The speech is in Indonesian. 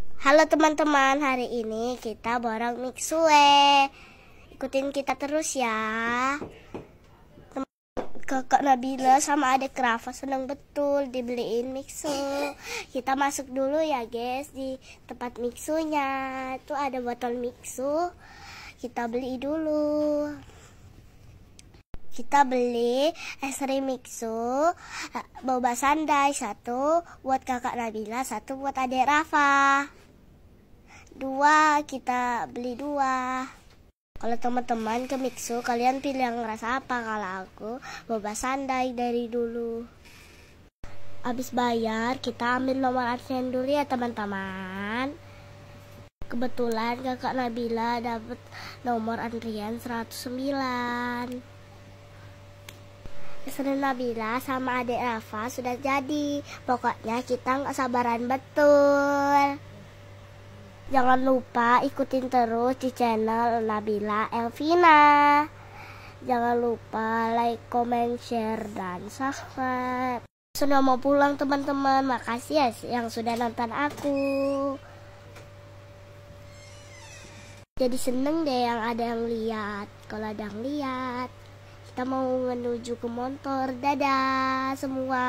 Halo teman-teman, hari ini kita borong mixue. Ikutin kita terus ya. Kakak Nabila sama adik Rafa senang betul dibeliin mixu. Kita masuk dulu ya guys di tempat mixunya. Itu ada botol mixu. Kita beli dulu kita beli es krim mixu boba sandai satu buat kakak Nabila satu buat adik Rafa. Dua kita beli dua. Kalau teman-teman ke mixu kalian pilih yang rasa apa? Kalau aku boba sandai dari dulu. Habis bayar kita ambil nomor antrian dulu ya teman-teman. Kebetulan kakak Nabila dapat nomor antrian 109 Seren Nabila sama adik Rafa sudah jadi. Pokoknya kita nggak sabaran betul. Jangan lupa ikutin terus di channel Nabila Elvina. Jangan lupa like, comment, share, dan subscribe. Sudah mau pulang teman-teman. Makasih ya yang sudah nonton aku. Jadi seneng deh yang ada yang lihat. Kalau ada yang lihat kita mau menuju ke motor. Dadah semua